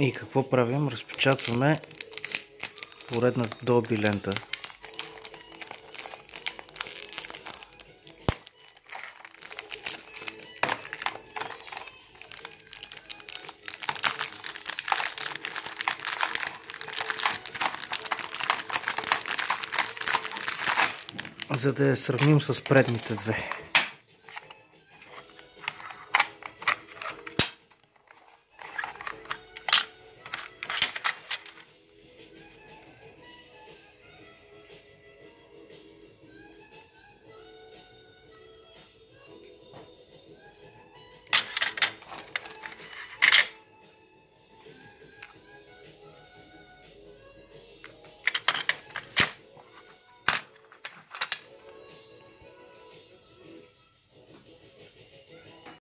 И какво правим? Разпечатваме поредната доби лента. за да я сравним с предните две.